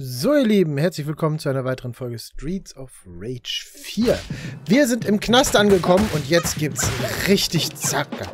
So, ihr Lieben, herzlich willkommen zu einer weiteren Folge Streets of Rage 4. Wir sind im Knast angekommen und jetzt gibt's richtig Zacke.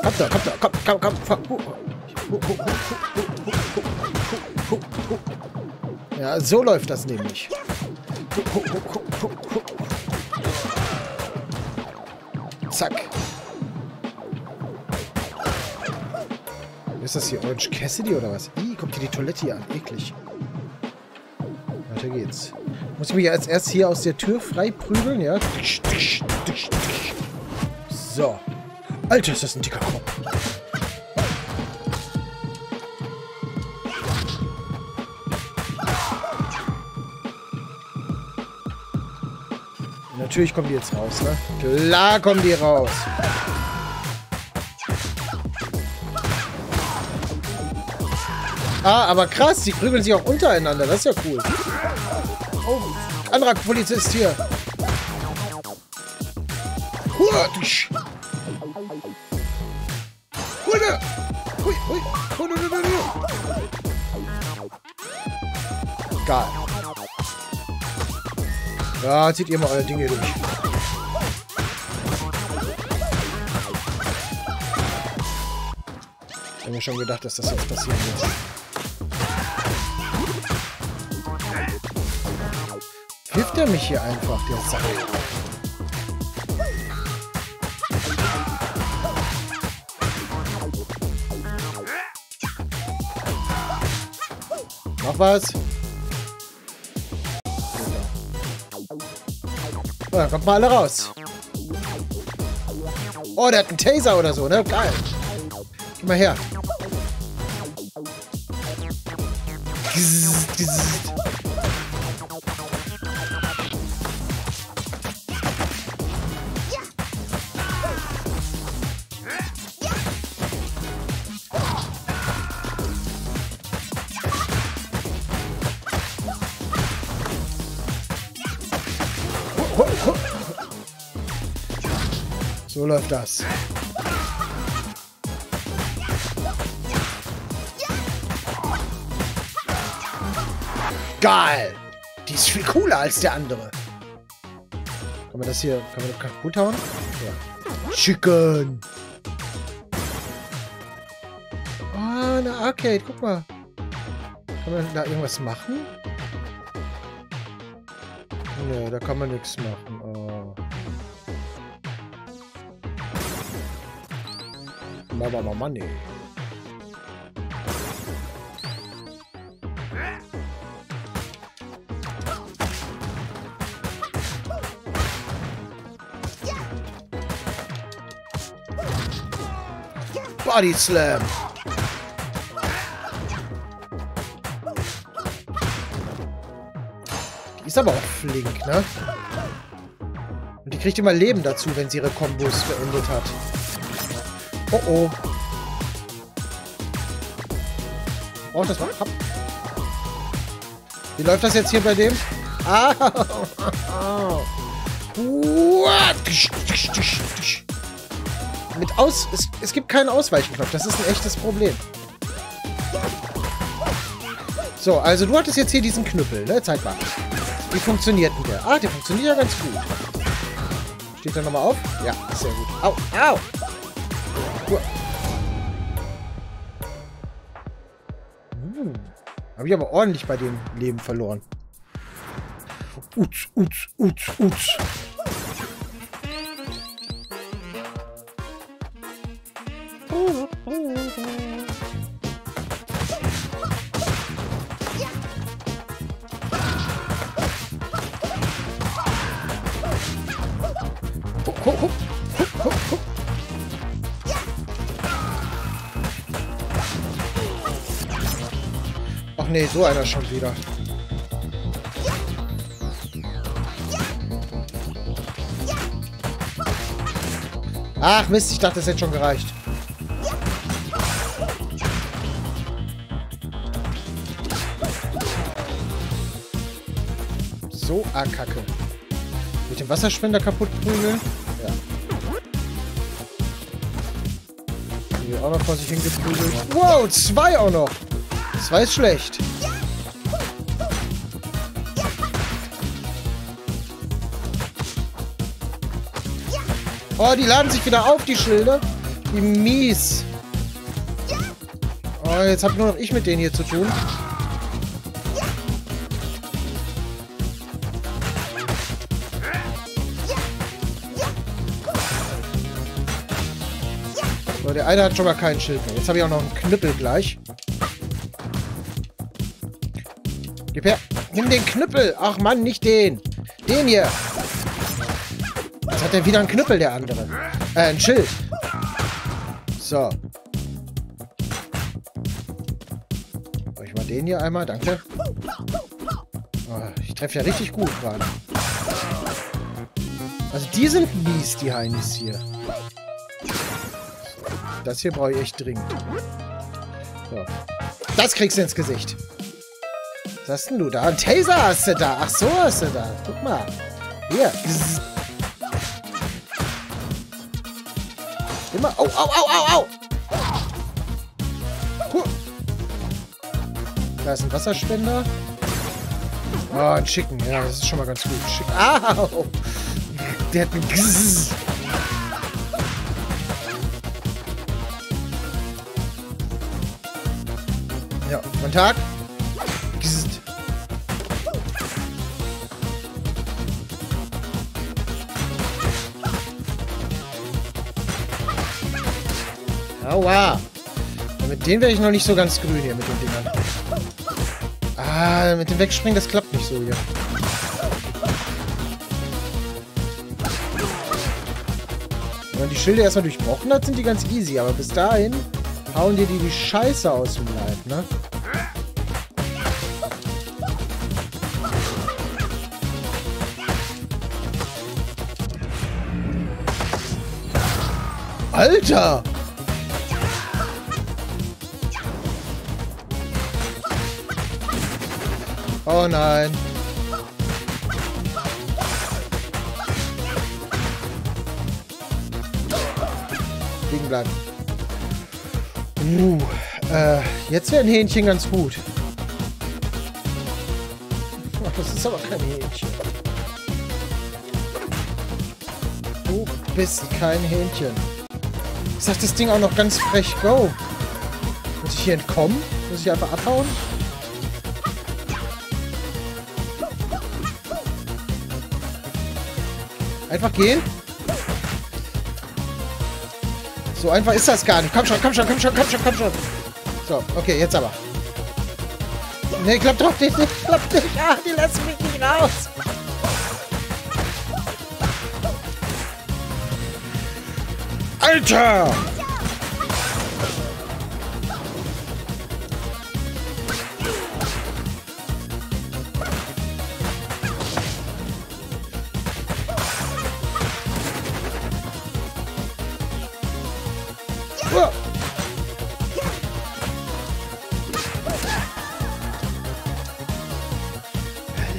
Kommt da, kommt da, komm, komm, komm. Ja, so läuft das nämlich. Zack. Ist das hier Orange Cassidy oder was? Ih, guck dir die Toilette hier an. Eklig. Weiter geht's. Muss ich mich als erst hier aus der Tür frei prügeln, ja? So. Alter, ist das ein dicker Kopf. Natürlich kommen die jetzt raus, ne? Klar kommen die raus. Ah, aber krass, die prügeln sich auch untereinander. Das ist ja cool. Oh, anderer Polizist hier. Geil. Ja, zieht ihr mal eure Dinge durch. Ich habe mir schon gedacht, dass das jetzt passieren wird. Hilft er mich hier einfach, der Sack? Noch was? Oh, kommt mal alle raus. Oh, der hat einen Taser oder so, ne? Geil. Geh mal her. Gzzzt, gzzzt. Läuft das. Geil! Die ist viel cooler als der andere. Kann man das hier, kann man das kaputt hauen? Ja. Chicken! Ah, eine Arcade, guck mal. Kann man da irgendwas machen? Ne, da kann man nichts machen. Oh. Mama, Mama, Money. Body Slam. Die ist aber auch flink, ne? Und die kriegt immer Leben dazu, wenn sie ihre Kombos beendet hat. Oh oh. Oh, das war... Hab. Wie läuft das jetzt hier bei dem? Ah! Mit Aus... Es, es gibt keinen Ausweichenknopf. Das ist ein echtes Problem. So, also du hattest jetzt hier diesen Knüppel, ne? Zeig mal. Wie funktioniert denn der? Ah, der funktioniert ja ganz gut. Steht er nochmal auf? Ja, sehr gut. Au, au! Habe ich aber ordentlich bei dem Leben verloren. Utz, utz, utz, utz. Hup, Ach nee, so einer schon wieder. Ach Mist, ich dachte, das hätte schon gereicht. So a Kacke. Mit dem Wasserspender kaputt prügeln? Ja. Hier auch noch vor sich hingeprügelt. Wow, zwei auch noch. Das war jetzt schlecht. Oh, die laden sich wieder auf, die Schilder. Wie mies. Oh, jetzt hab nur noch ich mit denen hier zu tun. So, der eine hat schon mal keinen Schild mehr. Jetzt habe ich auch noch einen Knüppel gleich. Gib her. Nimm den Knüppel. Ach Mann, nicht den. Den hier. Jetzt hat er wieder einen Knüppel, der andere. Äh, ein Schild. So. Mach ich mal den hier einmal. Danke. Oh, ich treffe ja richtig gut gerade. Also die sind mies, die Heinis hier. Das hier brauche ich echt dringend. So. Das kriegst du ins Gesicht. Was hast denn du da? Ein Taser hast du da. Ach so hast du da. Guck mal. Hier. Immer. Au, au, au, au, au. Puh. Da ist ein Wasserspender. Oh, ein Chicken. Ja, das ist schon mal ganz gut. Chicken. Au. Der hat ein Gzzz. Ja, guten Tag. Aua. Ja, mit denen wäre ich noch nicht so ganz grün hier, mit den Dingern. Ah, mit dem Wegspringen, das klappt nicht so hier. Wenn man die Schilde erstmal durchbrochen hat, sind die ganz easy. Aber bis dahin hauen dir die die Scheiße aus dem Leib, ne? Alter! Oh nein. Liegen bleiben. Uh, äh, jetzt wäre ein Hähnchen ganz gut. Ach, das ist aber kein Hähnchen. Du bist kein Hähnchen. Sagt das Ding auch noch ganz frech Go. Muss ich hier entkommen? Muss ich einfach abhauen? Einfach gehen? So einfach ist das gar nicht. Komm schon, komm schon, komm schon, komm schon, komm schon. So, okay, jetzt aber. Ne, klappt doch nicht, klappt nicht. Ah, die lassen mich nicht raus. Alter!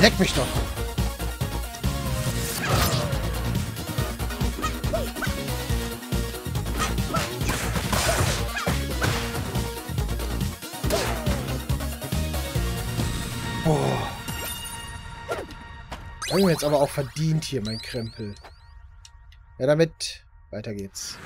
Leck mich doch. Boah. Hab ich mir jetzt aber auch verdient hier, mein Krempel. Ja, damit weiter geht's.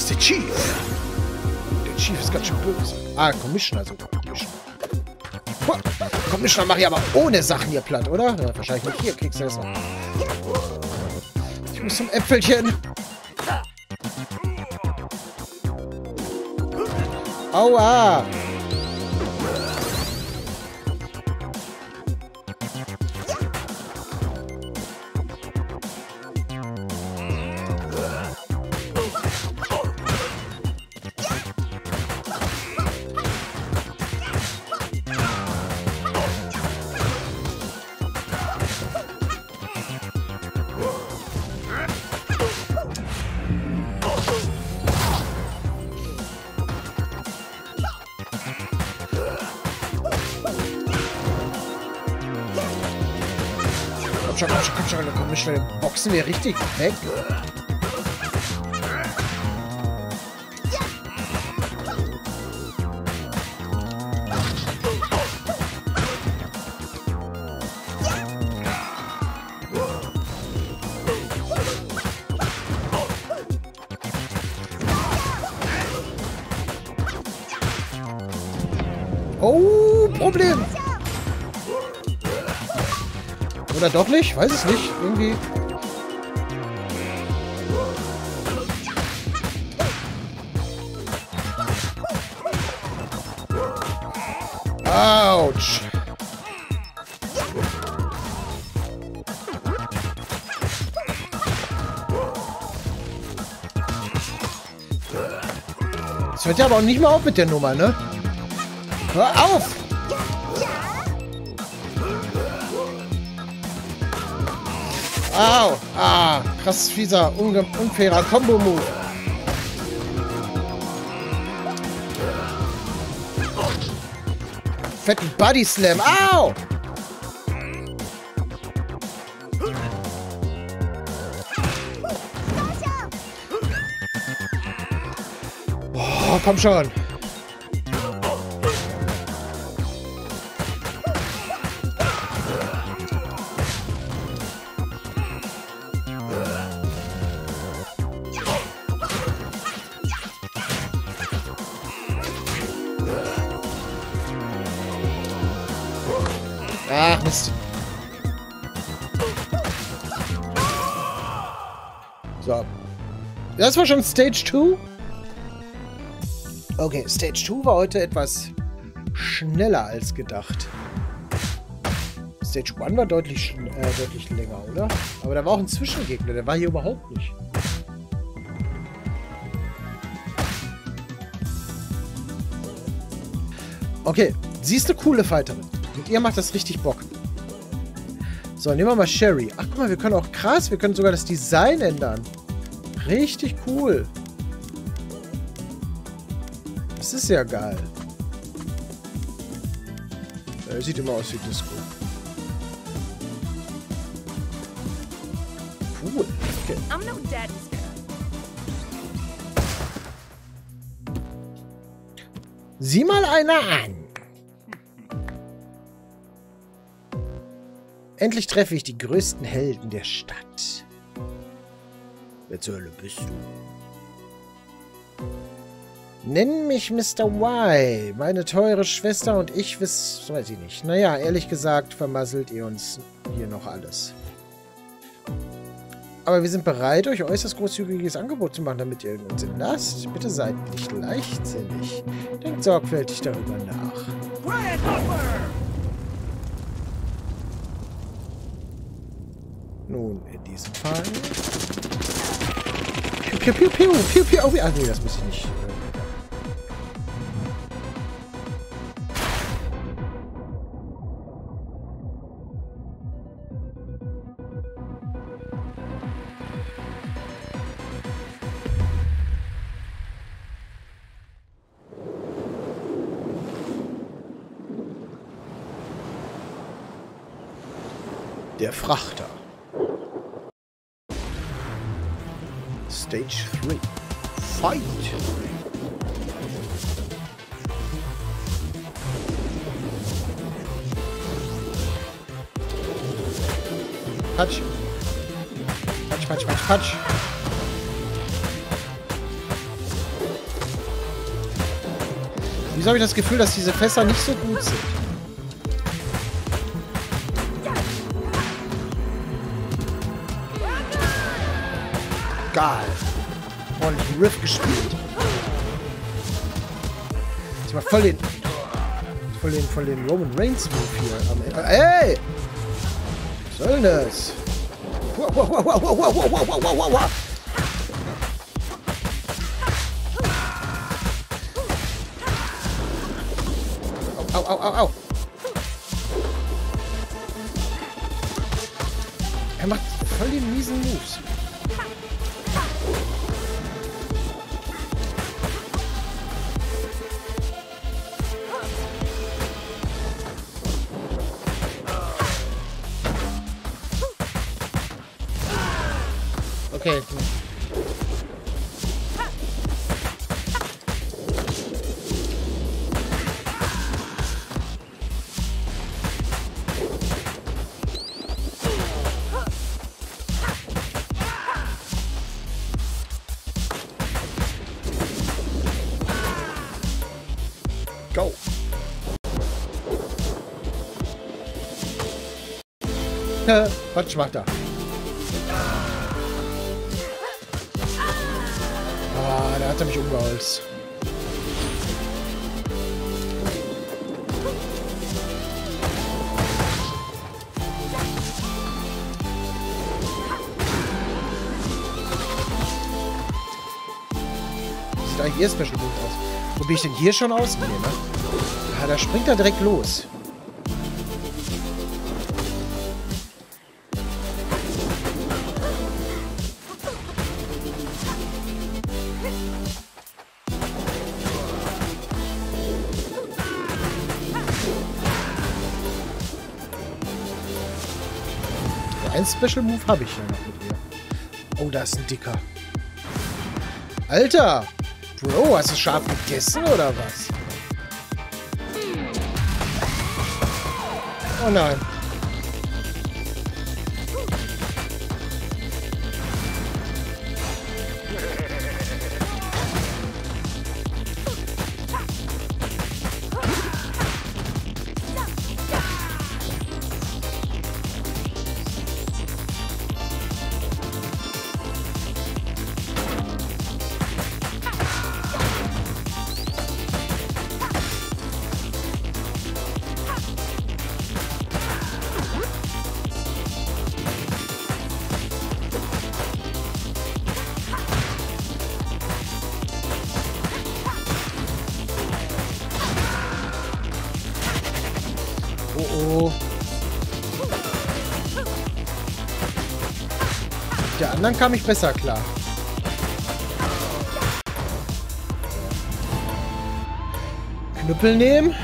Ist der Chief. Der Chief ist ganz schön böse. Ah, Commissioner sogar. Commissioner. Boah, Commissioner mache ich aber ohne Sachen hier platt, oder? Ja, wahrscheinlich nicht. Hier kriegst du das noch. Ich muss zum Äpfelchen. Aua! schon, komm schon, komm schon, komm, komm schnell. Boxen wir richtig weg. Oh, Problem! Oder doch nicht? Weiß es nicht. Irgendwie. Autsch. Das hört ja aber auch nicht mehr auf mit der Nummer, ne? Hör auf! Au! Ah, krass fieser, unfairer Combo-Move. Fetten Body Slam. Au! Oh, komm schon. Das war schon Stage 2? Okay, Stage 2 war heute etwas schneller als gedacht. Stage 1 war deutlich, äh, deutlich länger, oder? Aber da war auch ein Zwischengegner, der war hier überhaupt nicht. Okay, sie ist eine coole Fighterin. Mit ihr macht das richtig Bock. So, nehmen wir mal Sherry. Ach, guck mal, wir können auch krass, wir können sogar das Design ändern. Richtig cool. Das ist ja geil. Er sieht immer aus wie Disco. Cool. Okay. I'm no daddy's girl. Sieh mal einer an. Endlich treffe ich die größten Helden der Stadt. Wer zur Hölle bist du? Nenn mich Mr. Y. Meine teure Schwester und ich wiss... Weiß ich nicht. Naja, ehrlich gesagt vermasselt ihr uns hier noch alles. Aber wir sind bereit, euch äußerst großzügiges Angebot zu machen, damit ihr uns entlasst. Bitte seid nicht leichtsinnig. Denkt sorgfältig darüber nach. Nun, in diesem Fall... Piu, piu, piu, piu, piu, oh, ah, nee, das muss ich nicht... Der Frachter. Stage 3. Fight! Patsch. Patsch, patsch, patsch, patsch. Wieso habe ich das Gefühl, dass diese Fässer nicht so gut sind? Geil. Ordentlich Riff gespielt. Ich war voll den... Voll den, voll den Roman Reigns Move hier am Ende. Ey! Was soll denn das? Wow, wow, wow, wow, wow, wow, wow, wow, wow, wow. Okay. Go. Much better. Ah, da hat er mich umgeholzt. Sieht eigentlich ihr Special Move aus. Probiere ich denn hier schon aus? Nee, ne? Ja, da springt er direkt los. Ein Special Move habe ich hier noch mit ihr. Oh, da ist ein dicker. Alter! Bro, hast du scharf gegessen oder was? Oh nein. Der anderen kam ich besser klar. Knüppel nehmen.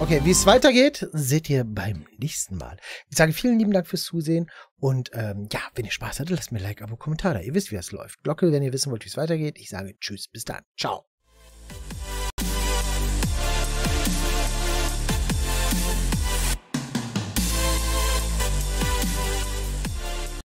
Okay, wie es weitergeht, seht ihr beim nächsten Mal. Ich sage vielen lieben Dank fürs Zusehen und ähm, ja, wenn ihr Spaß hattet, lasst mir ein Like, Abo, Kommentar da. Ihr wisst, wie das läuft. Glocke, wenn ihr wissen wollt, wie es weitergeht. Ich sage Tschüss, bis dann. Ciao.